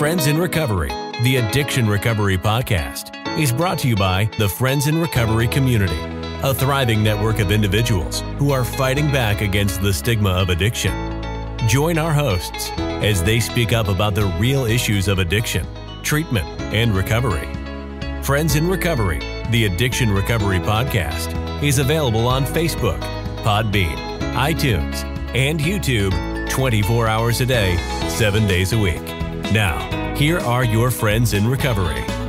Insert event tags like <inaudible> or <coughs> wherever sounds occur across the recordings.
Friends in Recovery, the Addiction Recovery Podcast, is brought to you by the Friends in Recovery community, a thriving network of individuals who are fighting back against the stigma of addiction. Join our hosts as they speak up about the real issues of addiction, treatment, and recovery. Friends in Recovery, the Addiction Recovery Podcast, is available on Facebook, Podbean, iTunes, and YouTube 24 hours a day, 7 days a week. Now, here are your friends in recovery.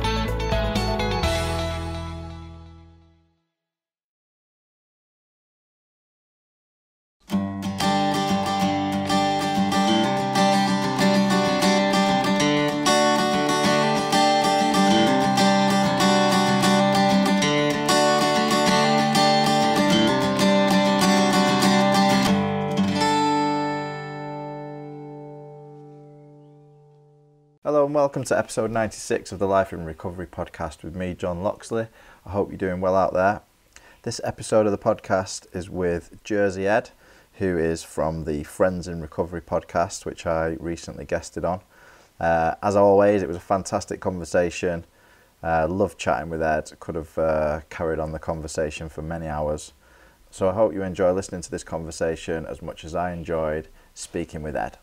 Welcome to episode 96 of the Life in Recovery podcast with me, John Loxley. I hope you're doing well out there. This episode of the podcast is with Jersey Ed, who is from the Friends in Recovery podcast, which I recently guested on. Uh, as always, it was a fantastic conversation. Uh, loved chatting with Ed. Could have uh, carried on the conversation for many hours. So I hope you enjoy listening to this conversation as much as I enjoyed speaking with Ed.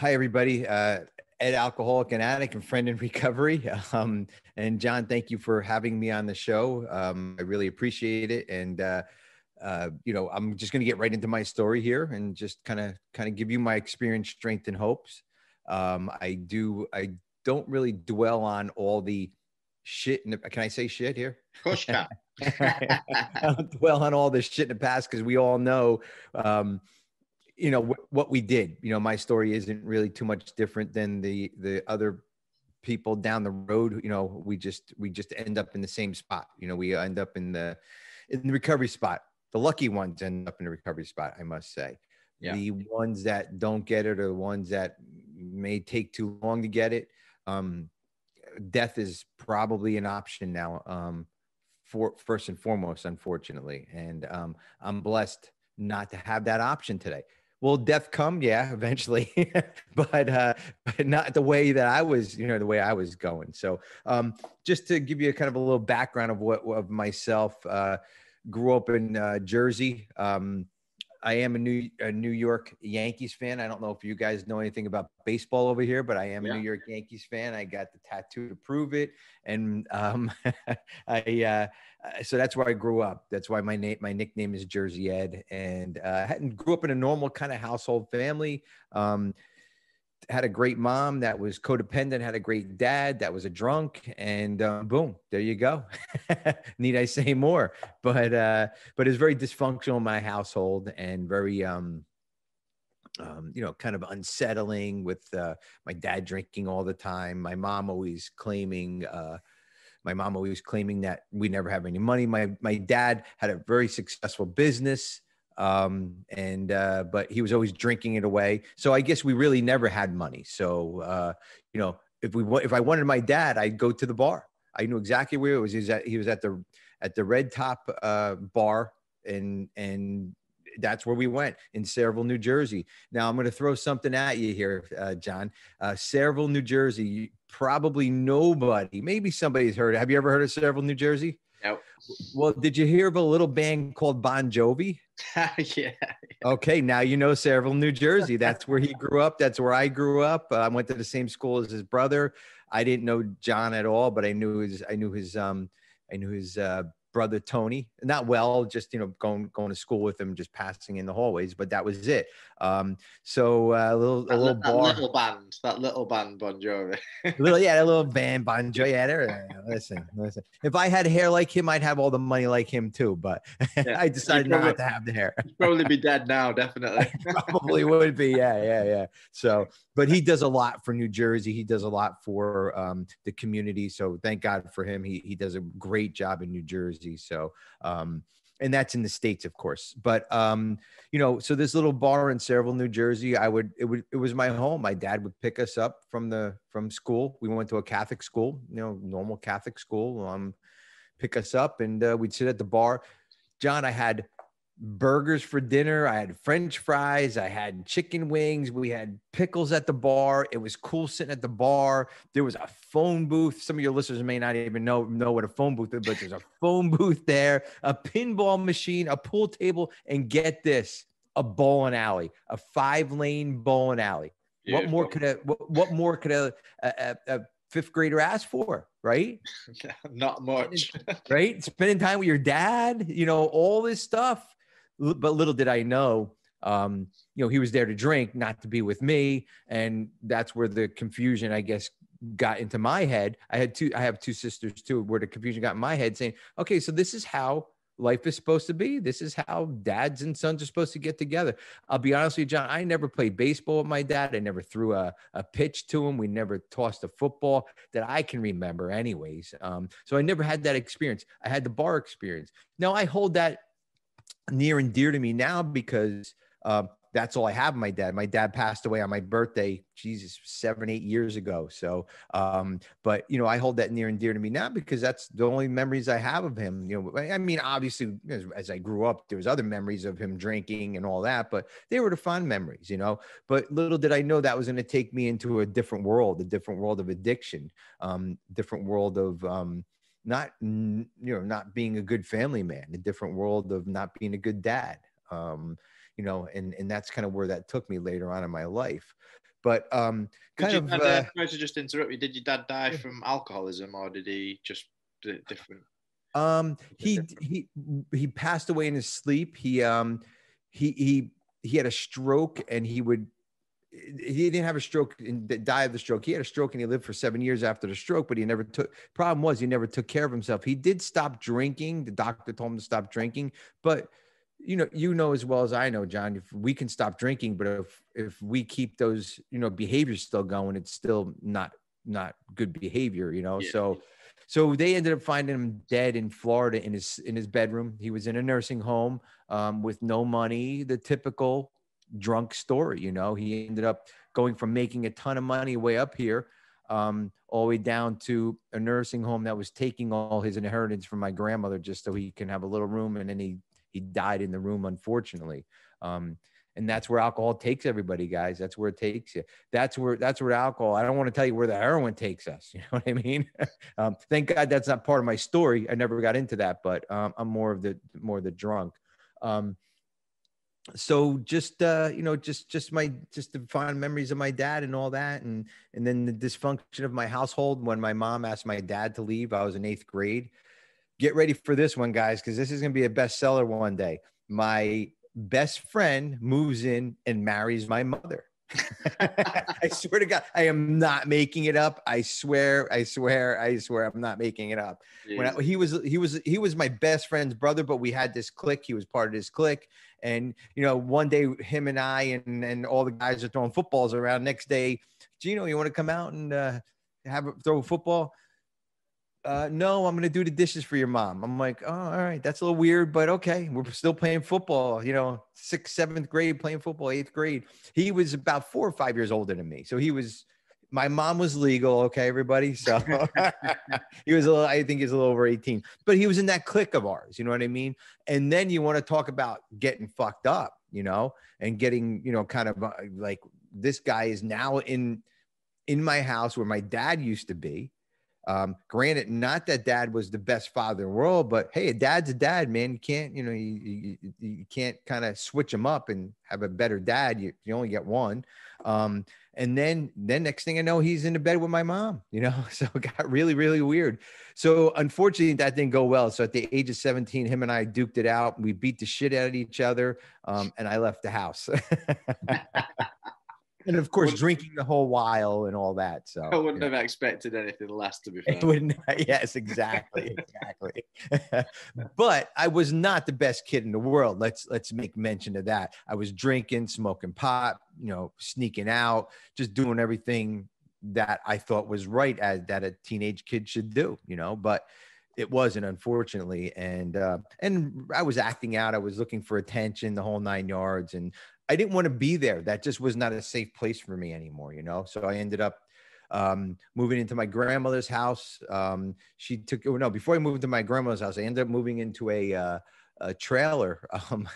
Hi, everybody. Uh, Ed, alcoholic and addict and friend in recovery. <laughs> Um, and John, thank you for having me on the show. Um, I really appreciate it. And, uh, uh, you know, I'm just going to get right into my story here and just kind of, kind of give you my experience, strength, and hopes. Um, I do, I don't really dwell on all the shit. In the, can I say shit here? Of course. <laughs> I don't dwell on all this shit in the past because we all know, um, you know wh- what we did. You know my story isn't really too much different than the the other people down the road you know we just we just end up in the same spot. You know we end up in the in the recovery spot. The lucky ones end up in the recovery spot i must say. Yeah. the ones that don't get it are the ones that may take too long to get it um death is probably an option now um for first and foremost unfortunately. And um i'm blessed not to have that option today will death come yeah <laughs> eventually <laughs> but uh but not the way that i was you know the way i was going. So um just to give you a kind of a little background of what of myself uh grew up in uh, jersey um I am a New a New York Yankees fan. I don't know if you guys know anything about baseball over here, but I am Yeah. a New York Yankees fan. I got the tattoo to prove it, and um, <laughs> I uh, uh, so that's where I grew up. That's why my name my nickname is Jersey Ed, and uh, I hadn't grew up in a normal kind of household family. Um, had a great mom that was codependent, had a great dad that was a drunk, and um, boom, there you go. <laughs> Need I say more? But uh, but it's very dysfunctional in my household and very um, um, you know, kind of unsettling with uh, my dad drinking all the time. My mom always claiming, uh, my mom always claiming that we never have any money. My my dad had a very successful business, um, and uh, but he was always drinking it away. So I guess we really never had money. So uh, you know, if we if I wanted my dad, I'd go to the bar. I knew exactly where it was. He was at, he was at the at the Red Top uh, bar, and and that's where we went in Sayreville, New Jersey. Now I'm going to throw something at you here, uh, John. Uh, Sayreville, New Jersey. Probably nobody, maybe somebody's heard. Have you ever heard of Sayreville, New Jersey? Nope. Well, did you hear of a little band called Bon Jovi? <laughs> yeah. Okay, now you know Sayreville, New Jersey. That's where he grew up. That's where I grew up. Uh, I went to the same school as his brother. I didn't know John at all, but I knew his. I knew his. Um, I knew his uh, brother Tony. Not well, just you know, going going to school with him, just passing in the hallways. But that was it. Um, so uh, a little a That, little that bar, little band, that little band, Bon Jovi. <laughs> little yeah, a little band Bon Jovi. Yeah, there- <laughs> listen, listen. If I had hair like him, I'd have all the money like him too. But <laughs> Yeah, I decided probably- not to have the hair. Probably be dead now, definitely. probably would be yeah yeah yeah so but he does a lot for new jersey he does a lot for um, the community so thank god for him he, he does a great job in new jersey so um, and that's in the states of course but um, you know so this little bar in Sayreville, new jersey i would it would it was my home. My dad would pick us up from the from school. We went to a catholic school you know normal catholic school um pick us up and uh, we'd sit at the bar. John i had burgers for dinner. I had French fries. I had chicken wings. We had pickles at the bar. It was cool sitting at the bar. There was a phone booth. Some of your listeners may not even know know what a phone booth is, but there's a phone <laughs> booth there, a pinball machine, a pool table, and get this, a bowling alley, a five lane bowling alley. What more could a what, what more could a, a, a fifth grader ask for? Right? <laughs> Not much. <laughs> right? Spending time with your dad, you know, all this stuff. But little did I know, um, you know, he was there to drink, not to be with me, and that's where the confusion, I guess, got into my head. I had two. I have two sisters too, where the confusion got in my head, saying, "Okay, so this is how." Life is supposed to be. This is how dads and sons are supposed to get together. I'll be honest with you, John. I never played baseball with my dad. I never threw a, a pitch to him. We never tossed a football that I can remember, anyways. Um, so I never had that experience. I had the bar experience. Now I hold that near and dear to me now because um, that's all I have. My dad. My dad passed away on my birthday. Jesus, seven, eight years ago. So, um, but you know, I hold that near and dear to me now because that's the only memories I have of him. You know, I mean, obviously, as, as I grew up, there was other memories of him drinking and all that, but they were the fond memories, you know. But little did I know that was going to take me into a different world, a different world of addiction, um, different world of um, not you know not being a good family man a different world of not being a good dad um you know and and that's kind of where that took me later on in my life but um Did kind your of dad, uh, uh, to just interrupt you. Did your dad die from alcoholism or did he just different? Um, he he he passed away in his sleep. He um he he he had a stroke and he would he didn't have a stroke and die of the stroke. He had a stroke and he lived for seven years after the stroke, but he never took problem was he never took care of himself. He did stop drinking. The doctor told him to stop drinking, but you know, you know as well as I know, John, if we can stop drinking, but if if we keep those, you know, behaviors still going, it's still not not good behavior, you know. Yeah. So so they ended up finding him dead in Florida in his in his bedroom. He was in a nursing home um, with no money, the typical drunk story. You know, he ended up going from making a ton of money way up here, um, all the way down to a nursing home that was taking all his inheritance from my grandmother just so he can have a little room, and then he he died in the room, unfortunately. Um, and that's where alcohol takes everybody, guys. That's where it takes you. That's where that's where alcohol. I don't want to tell you where the heroin takes us. <laughs> You know what I mean? <laughs> um, thank God that's not part of my story. I never got into that, but um, I'm more of the more of the drunk. Um, so just uh, you know, just just my just the fond memories of my dad and all that, and and then the dysfunction of my household when my mom asked my dad to leave. I was in eighth grade. Get ready for this one, guys, because this is going to be a bestseller one day. My best friend moves in and marries my mother. <laughs> I swear to God, I am not making it up. I swear, I swear, I swear, I'm not making it up. When I, he was, he was, he was my best friend's brother, but we had this clique. He was part of this clique, and you know, one day him and I and and all the guys are throwing footballs around. Next day, Gino, you want to come out and uh, have a, throw a football? Uh, no, I'm going to do the dishes for your mom. I'm like, oh, all right, that's a little weird, but okay. We're still playing football, you know, sixth, seventh grade, playing football, eighth grade. He was about four or five years older than me. So he was, my mom was legal. Okay, everybody. So <laughs> he was a little, I think he's a little over 18, but he was in that clique of ours. You know what I mean? And then you want to talk about getting fucked up, you know, and getting, you know, kind of uh, like this guy is now in, in my house where my dad used to be um, granted, not that dad was the best father in the world, but hey, a dad's a dad, man. You can't, you know, you, you, you can't kind of switch them up and have a better dad. You, you only get one. Um, and then, then next thing I know, he's in the bed with my mom, <laughs> you know, so it got really, really weird. So unfortunately, that didn't go well. So at the age of 17, him and I duked it out. We beat the shit out of each other. Um, and I left the house. <laughs> and of course, drinking the whole while and all that. So I wouldn't have expected anything less, to be <laughs> fair. it wouldn't. <laughs> Yes, exactly, exactly. <laughs> but I was not the best kid in the world. Let's let's make mention of that. I was drinking, smoking pot, you know, sneaking out, just doing everything that I thought was right as that a teenage kid should do. You know, but it wasn't unfortunately and uh, and i was acting out i was looking for attention the whole nine yards and i didn't want to be there that just was not a safe place for me anymore you know so i ended up um, moving into my grandmother's house um, she took oh, no before i moved to my grandmother's house i ended up moving into a uh, a trailer <laughs> um,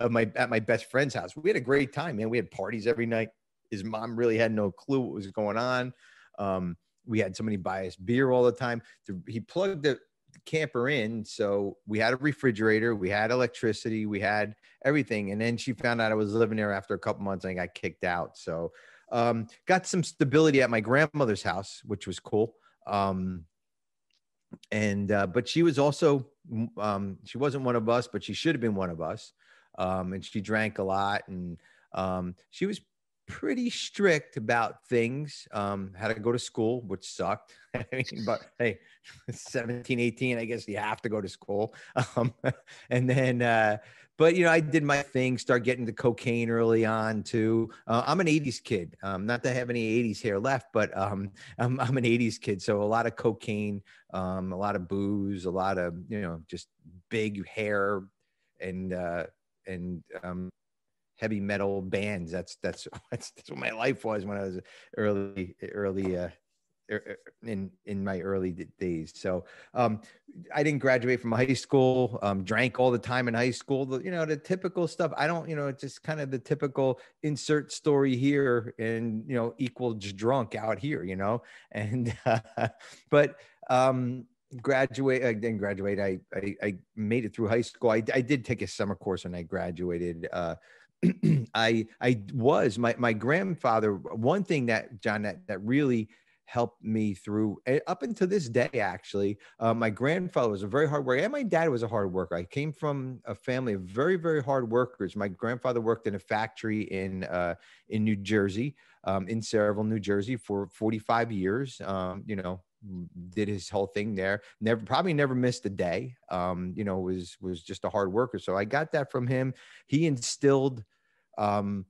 of my at my best friend's house. We had a great time, man. We had parties every night. His mom really had no clue what was going on. Um, we had somebody buy us beer all the time. He plugged the camper in, so we had a refrigerator, we had electricity, we had everything. And then she found out I was living there after a couple months, and I got kicked out. So um, got some stability at my grandmother's house, which was cool. Um, and uh, but she was also um, she wasn't one of us, but she should have been one of us. Um, and she drank a lot, and um, she was pretty strict about things. Um, had to go to school, which sucked. <laughs> I mean, but hey, <laughs> 17, 18, I guess you have to go to school. <laughs> Um, and then, uh, but you know, I did my thing, start getting the cocaine early on too. Uh, I'm an 80s kid. Um, not to have any 80s hair left, but um, I'm, I'm an 80s kid. So a lot of cocaine, um, a lot of booze, a lot of, you know, just big hair and, uh, and um, heavy metal bands. That's that's <laughs> that's, that's what my life was when I was early early uh, er, er, in in my early days. So um, I didn't graduate from high school. Um, drank all the time in high school. The, you know the typical stuff. I don't. You know it's just kind of the typical insert story here, and you know equal drunk out here. You know, <laughs> and uh, but um graduate i didn't graduate I, I, I made it through high school i, I did take a summer course when i graduated uh <clears throat> I I was my my grandfather. One thing that John that that really helped me through eh, up until this day actually uh, my grandfather was a very hard worker and my dad was a hard worker. I came from a family of very very hard workers. My grandfather worked in a factory in uh, in new jersey um, in Sayreville, new jersey for 45 years um, you know did his whole thing there. Never probably never missed a day um, you know was was just a hard worker. So i got that from him. He instilled um,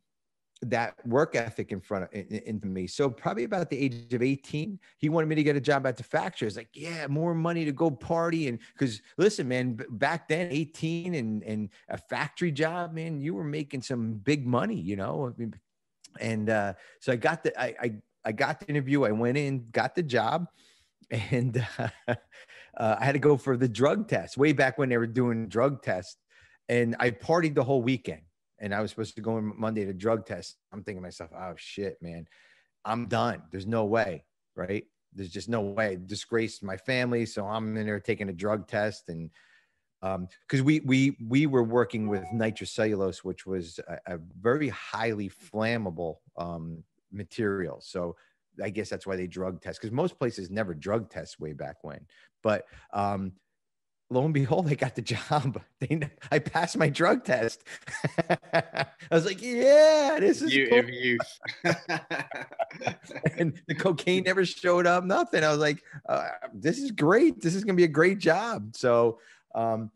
that work ethic in front of in, into me. So probably about the age of 18, he wanted me to get a job at the factory. It's like, yeah, more money to go party. And because listen, man, back then, 18 and and a factory job, man, you were making some big money, you know. I mean, and uh, so I got the I, I I got the interview. I went in, got the job, and uh, <laughs> uh, I had to go for the drug test way back when they were doing drug tests. And I partied the whole weekend and I was supposed to go on Monday to drug test. I'm thinking to myself, oh shit, man, I'm done. There's no way, right? There's just no way. Disgraced my family, so I'm in there taking a drug test, and because um, we we we were working with nitrocellulose, which was a, a very highly flammable um, material. So I guess that's why they drug test because most places never drug test way back when. But um, lo and behold, I got the job. <laughs> They, I passed my drug test. <laughs> I was like, yeah, this is you, cool. you. <laughs> and the cocaine never showed up, nothing. I was like, uh, this is great. This is going to be a great job. So um,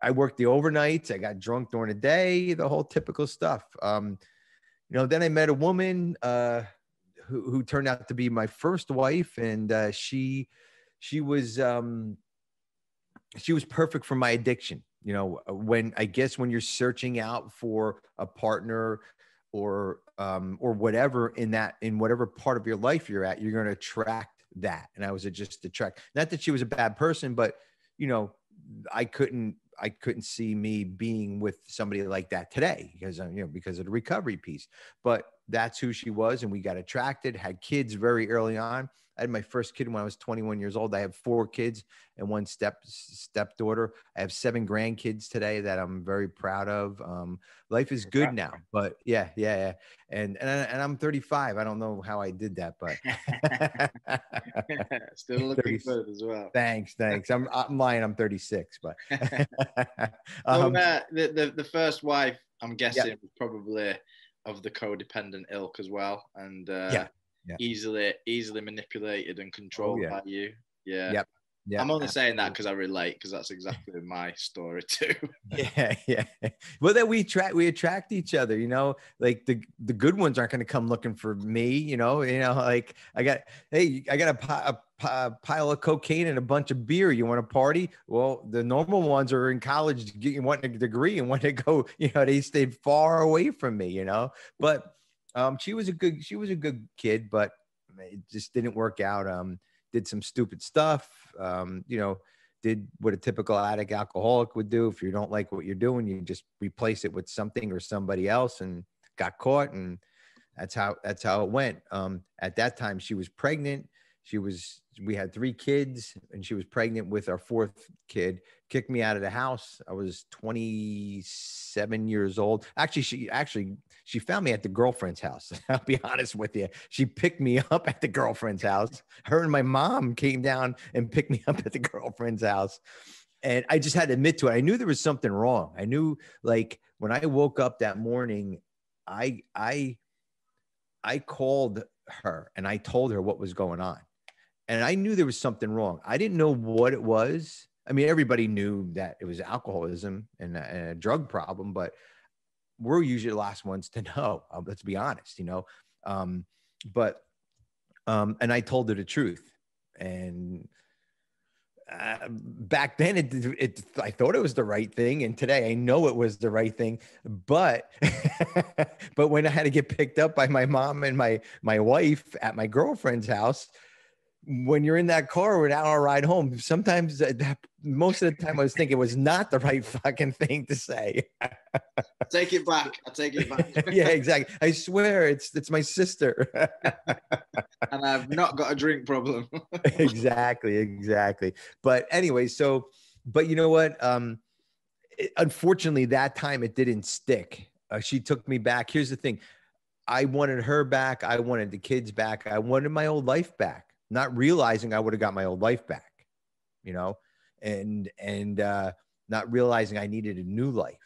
I worked the overnights. I got drunk during the day, the whole typical stuff. Um, you know, then I met a woman uh, who, who turned out to be my first wife. And uh, she, she was, um, she was perfect for my addiction. You know, uh, when I guess when you're searching out for a partner or um, or whatever in that in whatever part of your life you're at, you're going to attract that. And I was just attract. Not that she was a bad person, but you know, I couldn't I couldn't see me being with somebody like that today because you know because of the recovery piece. But that's who she was, and we got attracted. Had kids very early on. I had my first kid when I was 21 years old. I have four kids and one step stepdaughter. I have seven grandkids today that I'm very proud of. Um, life is good now, but yeah, yeah, yeah. And and and I'm 35. I don't know how I did that, but <laughs> still <laughs> looking 30, good as well. Thanks, thanks. I'm I'm lying. I'm 36, but <laughs> um, uh, the, the the first wife, I'm guessing, yeah. was probably of the codependent ilk as well, and uh, yeah yeah. easily easily manipulated and controlled oh, yeah. by you. Yeah. Yep. Yeah, I'm only saying that because I relate because that's exactly <laughs> my story too. <laughs> yeah, yeah. Well, that we attract we attract each other. You know, like the the good ones aren't going to come looking for me. You know, you know, like I got hey, I got a, a, a pile of cocaine and a bunch of beer. You want to party? Well, the normal ones are in college, getting wanting a degree and want to go. <laughs> You know, they stayed far away from me. You know, but um, she was a good she was a good kid, but it just didn't work out. Um, did some stupid stuff. Um, you know, did what a typical addict alcoholic would do. If you don't like what you're doing, you just replace it with something or somebody else and got caught. And that's how, that's how it went. Um, at that time she was pregnant. She was, we had three kids and she was pregnant with our fourth kid, kicked me out of the house. I was 27 years old. Actually, she actually, she found me at the girlfriend's house. <laughs> I'll be honest with you. She picked me up at the girlfriend's house. Her and my mom came down and picked me up at the girlfriend's house. And I just had to admit to it. I knew there was something wrong. I knew like when I woke up that morning, I, I, I called her and I told her what was going on and I knew there was something wrong. I didn't know what it was. I mean, everybody knew that it was alcoholism and a, and a drug problem, but we're usually the last ones to <laughs> know. Uh, let's be honest, you know. Um, but um, and I told her the truth, and uh, back then it, it I thought it was the right thing, and today I know it was the right thing. But <laughs> but when I had to get picked up by my mom and my my wife at my girlfriend's house when you're in that car or an hour ride home, sometimes that, most of the time I was thinking it was not the right fucking thing to say. <laughs> take it back. I take it back. <laughs> yeah, exactly. I swear it's it's my sister. <laughs> and I've not got a drink problem. exactly, exactly. But anyway, so but you know what? Um it, unfortunately that time it didn't stick. Uh, she took me back. Here's the thing. I wanted her back. I wanted the kids back. I wanted my old life back not realizing I would have got my old life back, you know, and and uh, not realizing I needed a new life.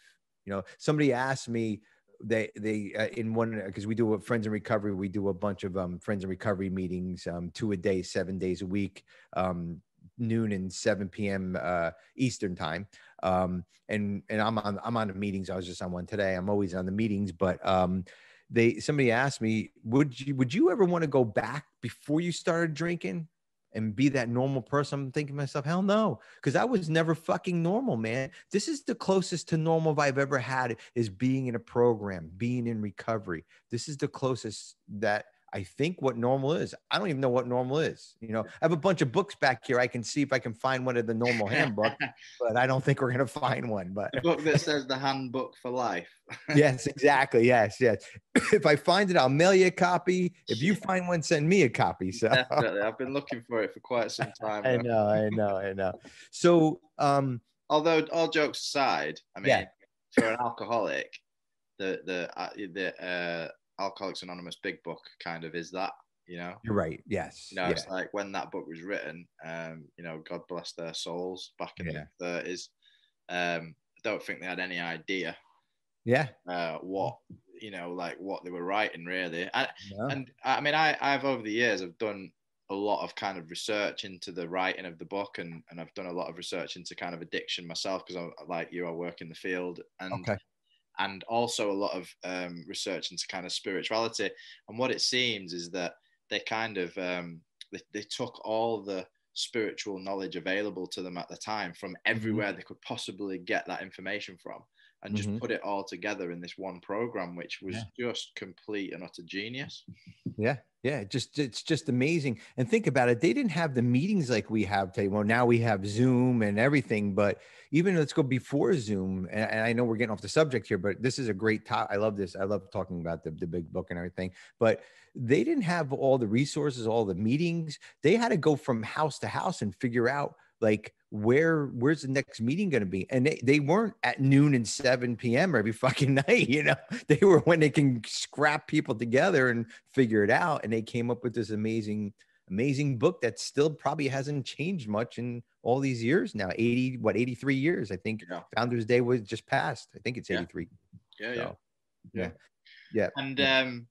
You know, somebody asked me they they uh, in one because we do a friends in recovery we do a bunch of um, friends in recovery meetings um, two a day seven days a week um, noon and 7 p.m uh, eastern time. Um, and and i'm on i'm on the meetings. I was just on one today. I'm always on the meetings but um, they somebody asked me, would you would you ever want to go back before you started drinking and be that normal person? I'm thinking to myself, hell no, because I was never fucking normal, man. This is the closest to normal I've ever had is being in a program, being in recovery. This is the closest that I think what normal is. I don't even know what normal is. You know, I have a bunch of books back here. I can see if I can find one of the normal handbook, <laughs> but I don't think we're gonna find one. But the book that says the handbook for life. <laughs> yes, exactly. Yes, yes. <coughs> if I find it, I'll mail you a copy. If you find one, send me a copy. So definitely, I've been looking for it for quite some <laughs> time. I know, I know, I know. So, um, although all jokes aside, I mean, yeah. for an alcoholic, the the uh, the uh, Alcoholics Anonymous big book kind of is that, you know? You're right. Yes. You know, yeah. it's like when that book was written, um, you know, God bless their souls back in yeah. the 30s. Um, I don't think they had any idea. Yeah. Uh, what, you know, like what they were writing really. And, yeah. and I mean, I, I've over the years, I've done a lot of kind of research into the writing of the book and, and I've done a lot of research into kind of addiction myself because I like you I work in the field and okay and also a lot of um, research into kind of spirituality. And what it seems is that they kind of um, they, they took all the spiritual knowledge available to them at the time from mm-hmm. everywhere they could possibly get that information from and just mm-hmm. put it all together in this one program which was yeah. just complete and utter genius yeah yeah just it's just amazing and think about it they didn't have the meetings like we have today well now we have zoom and everything but even let's go before zoom and, and i know we're getting off the subject here but this is a great top i love this i love talking about the, the big book and everything but they didn't have all the resources all the meetings they had to go from house to house and figure out like where where's the next meeting going to be? And they, they weren't at noon and 7 p.m every <laughs> fucking night you know? They were when they can scrap people together and figure it out and they came up with this amazing amazing book that still probably hasn't changed much in all these years now 80 what 83 years? I think yeah. founders day was just passed. I think it's 83 yeah yeah. So, yeah. yeah. Yeah. And um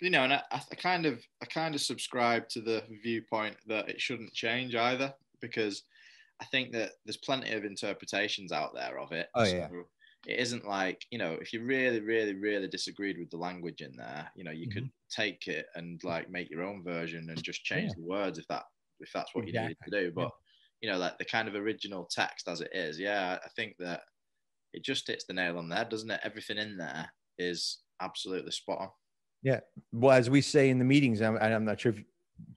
you know and I, I kind of i kind of subscribe to the viewpoint that it shouldn't change either because I think that there's plenty of interpretations out there of it. Oh so yeah. It isn't like you know if you really, really, really disagreed with the language in there, you know you mm-hmm. could take it and like make your own version and just change yeah. the words if that if that's what exactly. you needed to do. But yeah. you know like the kind of original text as it is, yeah, I think that it just hits the nail on there, doesn't it? Everything in there is absolutely spot on. Yeah. Well, as we say in the meetings, I'm, I'm not sure if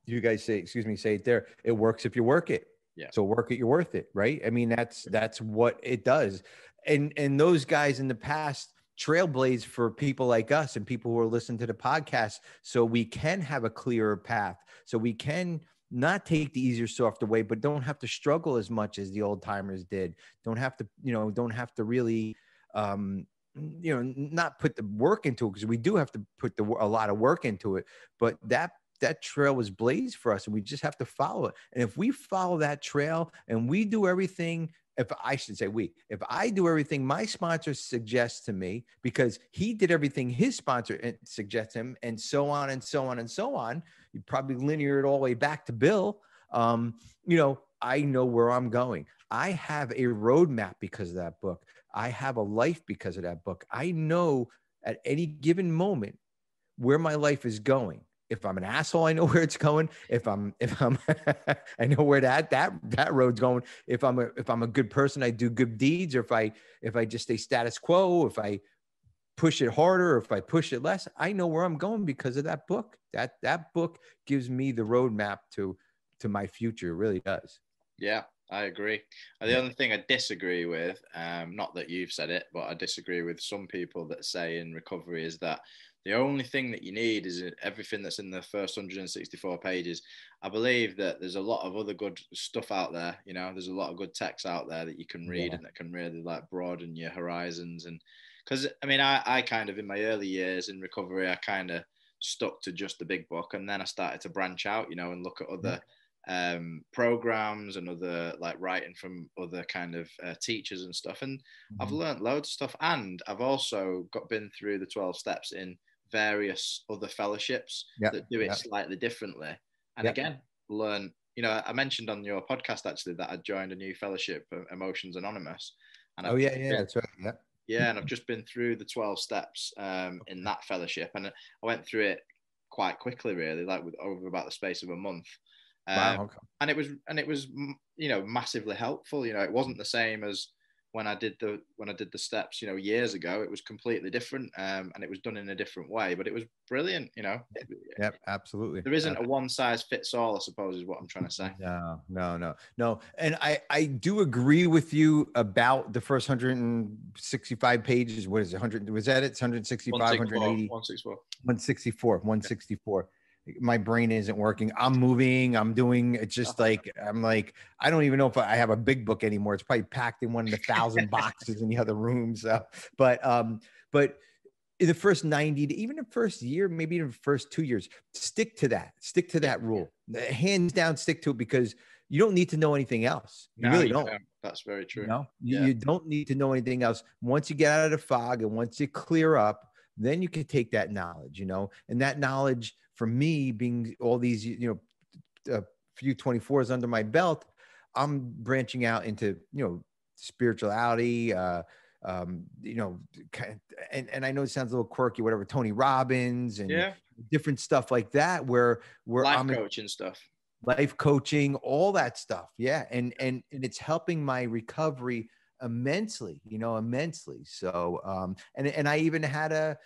you guys say, excuse me, say it there. It works if you work it. Yeah. So work it, you're worth it, right? I mean, that's that's what it does. And and those guys in the past trailblaze for people like us and people who are listening to the podcast so we can have a clearer path so we can not take the easier softer way but don't have to struggle as much as the old timers did don't have to you know don't have to really um you know not put the work into it because we do have to put the a lot of work into it but that that trail was blazed for us and we just have to follow it and if we follow that trail and we do everything if I should say we, if I do everything my sponsor suggests to me, because he did everything his sponsor eh, suggests him, and so on and so on and so on, you probably linear it all the way back to Bill. Um, you know, I know where I'm going. I have a roadmap because of that book. I have a life because of that book. I know at any given moment where my life is going if I'm an asshole, I know <laughs> where it's going. If I'm if I'm <laughs> I know where that that that road's going. If I'm a if I'm a good person, I do good deeds. Or if I if I just stay status quo, if I push it harder, or if I push it less, I know where I'm going because of that book. That that book gives me the roadmap to to my future. It really does. Yeah, I agree. The only thing I disagree with, um, not that you've said it, but I disagree with some people that say in recovery is that the only thing that you need is everything that's in the first 164 pages. I believe that there's a lot of other good stuff out there. You know, there's a lot of good text out there that you can read yeah. and that can really like broaden your horizons. And because I mean, I, I kind of in my early years in recovery, I kind of stuck to just the big book, and then I started to branch out. You know, and look at other. Um, programs and other like writing from other kind of uh, teachers and stuff and mm-hmm. i've learned loads of stuff and i've also got been through the 12 steps in various other fellowships yep. that do it yep. slightly differently. And yep. again, learn. You know, I mentioned on your podcast actually that I joined a new fellowship, Emotions Anonymous. And oh I've yeah, yeah, been, right. Yeah. Yeah, and I've just been through the twelve steps um, <laughs> in that fellowship, and I went through it quite quickly, really, like with over about the space of a month. Um, wow, okay. And it was, and it was, you know, massively helpful. You know, it wasn't the same as when I did the when I did the steps, you know, years ago, it was completely different, um, and it was done in a different way. But it was brilliant, you know. Yep, absolutely. There isn't a one size fits all, I suppose, is what I'm trying to say. No, no, no, no. And I I do agree with you about the first 165 pages. What is it? 100? Was that it? 165, 180, 164, 164, 164 my brain isn't working. I'm moving. I'm doing. It's just like I'm like I don't even know if I have a big book anymore. It's probably packed in one of the thousand <laughs> boxes in the other room. So, but um, but in the first 90 to even the first year, maybe even the first two years, stick to that. Stick to that rule. Hands down, stick to it because you don't need to know anything else. You no, really don't. That's very true. You, know? yeah. you don't need to know anything else. Once you get out of the fog and once you clear up, then you can take that knowledge, you know, and that knowledge for me being all these, you know, a few 24s under my belt, I'm branching out into, you know, spirituality, uh, um, you know, and, and I know it sounds a little quirky, whatever, Tony Robbins and yeah. different stuff like that, where, where life I'm coaching stuff, life coaching, all that stuff. Yeah. And, and, and it's helping my recovery immensely, you know, immensely. So, um, and, and I even had a,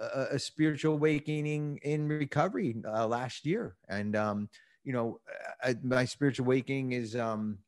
a, a spiritual awakening in recovery uh, last year. And, um, you know, I, my spiritual awakening is, um,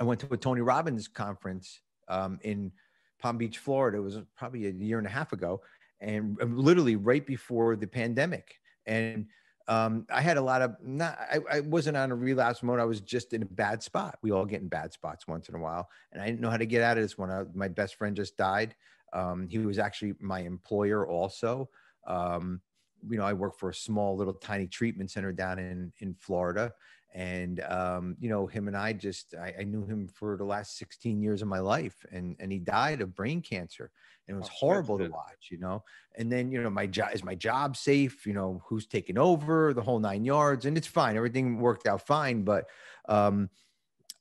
I went to a Tony Robbins conference um, in Palm Beach, Florida. It was probably a year and a half ago, and uh, literally right before the pandemic. And um, I had a lot of not. I, I, wasn't on a relapse mode. I was just in a bad spot. We all get in bad spots once in a while, and I didn't know how to get out of this one. I, my best friend just died. Um, he was actually my employer also. Um, you know, I work for a small little tiny treatment center down in in Florida, and um, you know, him and I just I, I, knew him for the last 16 years of my life, and and he died of brain cancer, and it was oh, horrible to watch, you know. And then you know, my job is my job safe? You know, who's taking over the whole nine yards, and it's fine. Everything worked out fine, but um,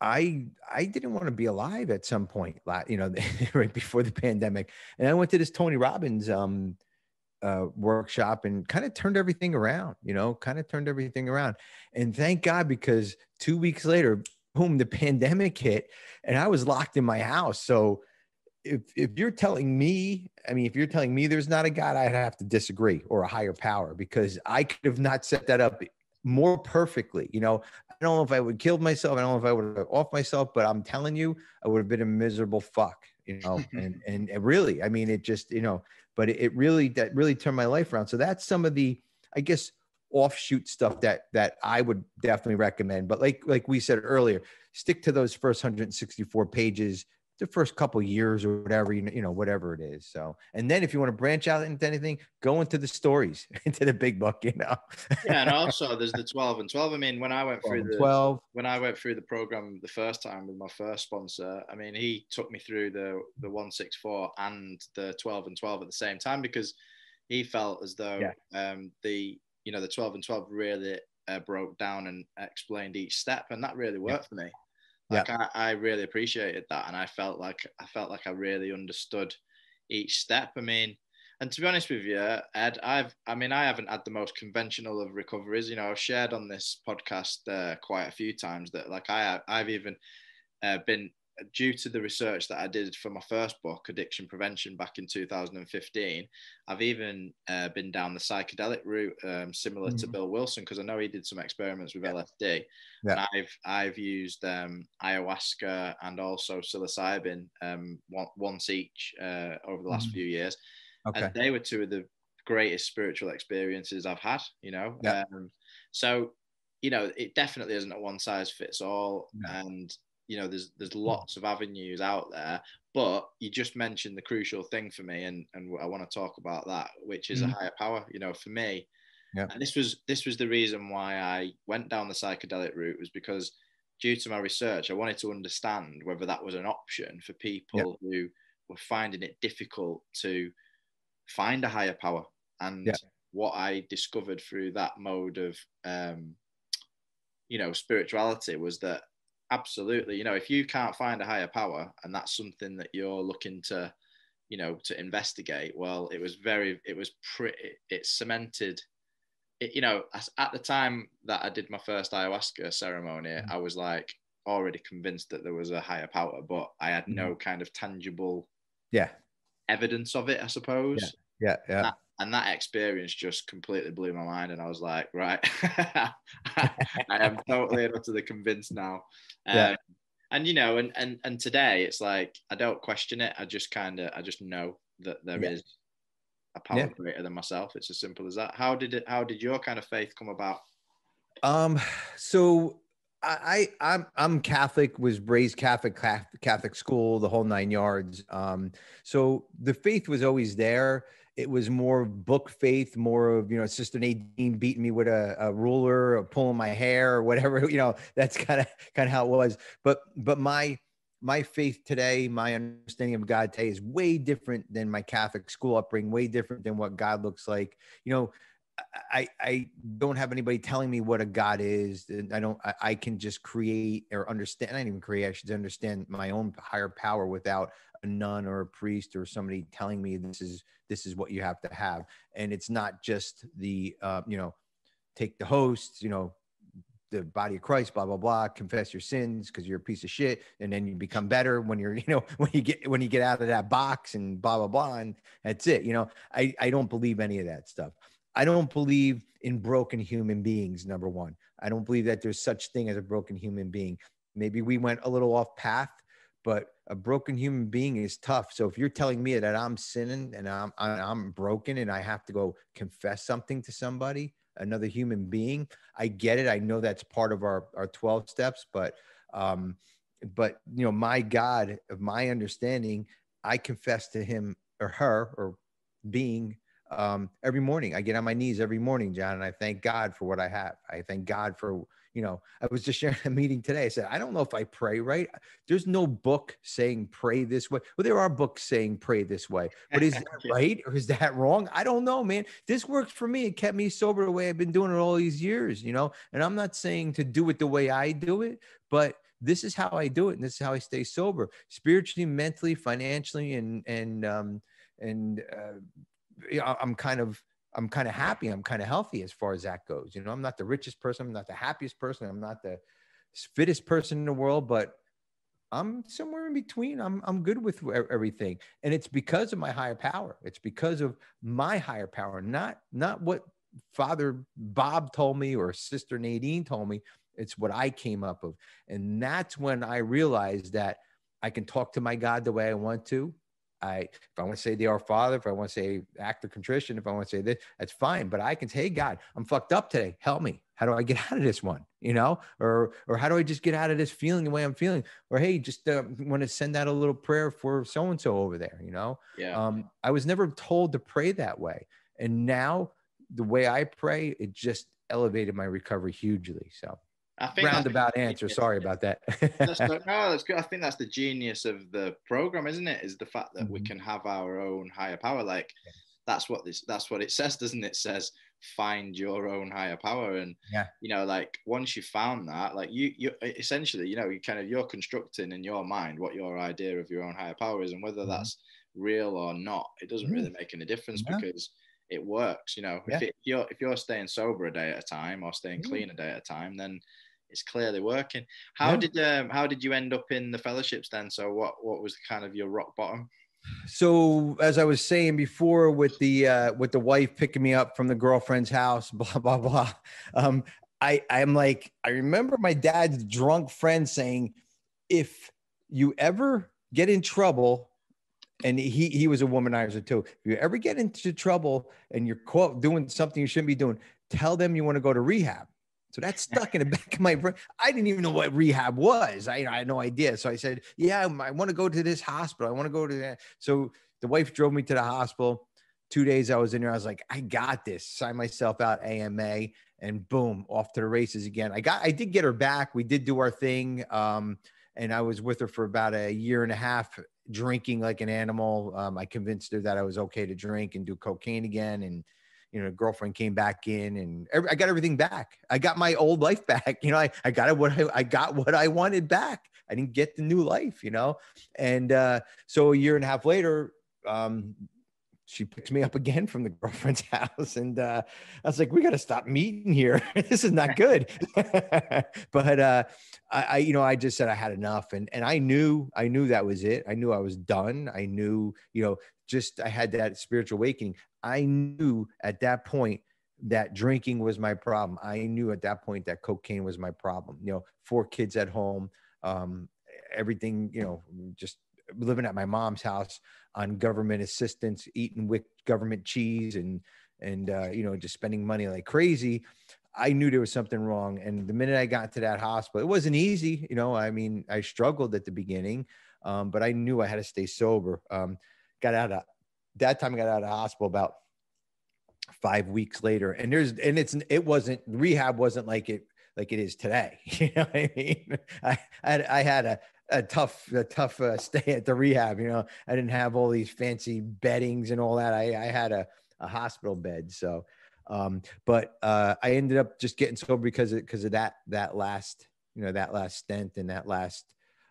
I I didn't want to be alive at some point, you know, <laughs> right before the pandemic. And I went to this Tony Robbins um, uh, workshop and kind of turned everything around, you know, kind of turned everything around. And thank God because two weeks later, boom, the pandemic hit, and I was locked in my house. So if if you're telling me, I mean, if you're telling me there's not a God, I'd have to disagree or a higher power because I could have not set that up more perfectly. You know, I don't know if I would kill myself. I don't know if I would have off myself, but I'm telling you, I would have been a miserable fuck. You know, <laughs> and and really, I mean, it just you know, but it, it really that really turned my life around. So that's some of the, I guess, offshoot stuff that that I would definitely recommend. But like like we said earlier, stick to those first 164 pages the first couple years or whatever you know, you know whatever it is so and then if you want to branch out into anything go into the stories <laughs> into the big book you know yeah and <laughs> also there's the 12 and 12 i mean when i went through the 12 when i went through the program the first time with my first sponsor i mean he took me through the the 164 and the 12 and 12 at the same time because he felt as though yeah. um the you know the 12 and 12 really uh, broke down and explained each step and that really worked yeah. for me like yeah. I, I really appreciated that and i felt like i felt like i really understood each step i mean and to be honest with you ed i've i mean i haven't had the most conventional of recoveries you know i've shared on this podcast uh, quite a few times that like i i've even uh, been due to the research that I did for my first book, Addiction Prevention, back in 2015, I've even uh, been down the psychedelic route, um, similar mm-hmm. to Bill Wilson, because I know he did some experiments with yeah. LSD. Yeah. And I've I've used um, ayahuasca and also psilocybin um, one, once each uh, over the last mm-hmm. few years, okay. and they were two of the greatest spiritual experiences I've had. You know, yeah. Um, so you know it definitely isn't a one size fits all, and you know there's there's lots of avenues out there but you just mentioned the crucial thing for me and and i want to talk about that which is mm-hmm. a higher power you know for me yeah. and this was this was the reason why i went down the psychedelic route was because due to my research i wanted to understand whether that was an option for people yeah. who were finding it difficult to find a higher power and yeah. what i discovered through that mode of um you know spirituality was that absolutely. You know if you can't find a higher power and that's something that you're looking to you know to investigate well it was very it was pretty it cemented it, you know at the time that i did my first ayahuasca ceremony mm-hmm. i was like already convinced that there was a higher power but i had mm-hmm. no kind of tangible yeah. evidence of it i suppose. Yeah. Yeah, yeah and that experience just completely blew my mind and i was like right <laughs> i am totally utterly convinced now um, and you know and, and and today it's like i don't question it i just kind of i just know that there yeah. is a power yeah. greater than myself it's as simple as that how did it how did your kind of faith come about um so I, I am I'm Catholic, was raised Catholic, Catholic school, the whole nine yards. Um, so the faith was always there it was more book faith, more of, you know, Sister Nadine beating me with a, a ruler or pulling my hair or whatever, <laughs> you know, that's kind of, kind of how it was. But, but my, my faith today, my understanding of God today is way different than my Catholic school upbringing, way different than what God looks like. You know, I, I don't have anybody telling me what a God is. I don't, I, I can just create or understand. I didn't even create, I should understand my own higher power without a nun or a priest or somebody telling me this is this is what you have to have. And it's not just the uh, you know take the hosts you know the body of christ blah blah blah confess your sins because you're a piece of shit. And then you become better when you're <laughs> you know when you get when you get out of that box and blah blah blah and that's it you know? I i don't believe any of that stuff. I don't believe in broken human beings number one. I don't believe that there's such thing as a broken human being. Maybe we went a little off path but a broken human being is tough. So if you're telling me that I'm sinning and I'm I'm broken and I have to go confess something to somebody, another human being, I get it. I know that's part of our our 12 steps, but um but you know, my God, of my understanding, I confess to him or her or being um every morning. I get on my knees every morning, John, and I thank God for what I have. I thank God for you know, I was just <laughs> sharing a meeting today. I said, I don't know if I pray right. There's no book saying pray this way. Well, there are books saying pray this way, but is that <laughs> right or is that wrong? I don't know, man. This worked for me. It kept me sober the way I've been doing it all these years, you know. And I'm not saying to do it the way I do it, but this is how I do it, and this is how I stay sober, spiritually, mentally, financially, and and um and uh, I'm kind of I'm kind of happy. I'm kind of healthy as far as that goes. You know, I'm not the richest person. I'm not the happiest person. I'm not the fittest person in the world, but I'm somewhere in between. I'm I'm good with everything, and it's because of my higher power. It's because of my higher power, not not what Father Bob told me or Sister Nadine told me. It's what I came up with. And that's when I realized that I can talk to my God the way I want to. I, if I want to say the Our Father, if I want to say act of contrition, if I want to say this, that's fine. But I can say, hey, God, I'm fucked up today. Help me. How do I get <laughs> out of this one? You know, or or how do I just get out of this feeling the way I'm feeling? Or hey, just uh, want to send out a little prayer for so and so over there. You know, yeah. Um, I was never told to pray that way, and now the way I pray, it just elevated my recovery hugely. So I think roundabout answer. Sorry about that. that's, <laughs> no, that's good. I think that's the genius of the program, isn't it? Is the fact that mm-hmm. we can have our own higher power. Like that's what this that's what it says, doesn't it? it? says find your own higher power. And yeah, you know, like once you found that, like you you essentially, you know, you kind of you're constructing in your mind what your idea of your own higher power is, and whether mm-hmm. that's real or not, it doesn't mm-hmm. really make any difference yeah. because it works. You know, yeah. if, it, if, you're if you're staying sober a day at a time or staying mm-hmm. clean a day at a time, then it's clearly working. How yeah. did um, how did you end up in the fellowships then? So what what was kind of your rock bottom? So as I was saying before, with the uh, with the wife picking me up from the girlfriend's house, <laughs> blah blah blah. Um, I I'm like I remember my dad's drunk friend saying, if you ever get in trouble, and he he was a womanizer too. If you ever get into trouble and you're quote doing something you shouldn't be doing, tell them you want to go to rehab. So that's stuck in the <laughs> back of my brain. I didn't even know what rehab was. I, I had no idea. So I said, Yeah, I want to go to this hospital. I want to go to that. So the wife drove me to the hospital. Two days I was in there. I was like, I got this. Sign myself out AMA and boom, off to the races again. I got, I did get her back. We did do our thing. Um, and I was with her for about a year and a half, drinking like an animal. Um, I convinced her that I was okay to drink and do cocaine again. And you know, girlfriend came back in and every, I got everything back. I got my old life <laughs> back. You know, I, I got what I, I got what I wanted back. I didn't get the new life, you know? And uh, so a year and a half later, um, she picked me up again from the girlfriend's <laughs> house and uh, i was like we got to stop meeting here. <laughs> This is not good. <laughs> But uh, I, I, you know i just said i had enough and and i knew i knew that was it. I knew i was done. I knew you know just i had that spiritual awakening. I knew at that point that drinking was my problem. I knew at that point that cocaine was my problem. You know four kids at home um, everything you know just living at my mom's house on government assistance, eating with government cheese and and uh, you know just spending money like crazy. I knew there was something wrong, and the minute I got to that hospital, it wasn't easy. You know, I mean, I struggled at the beginning, um, but I knew I had to stay sober. Um, got out of that time. I got out of hospital about five weeks later, and there's and it's it wasn't rehab wasn't like it like it is today. <laughs> You know what I mean? I I, I had a a tough, a tough uh, <laughs> stay at the rehab. You know, I didn't have all these fancy beddings and all that. I, I had a, a hospital bed. So, um, but uh, I ended up just getting sober because of, because of that, that last, you know, that last stent and that last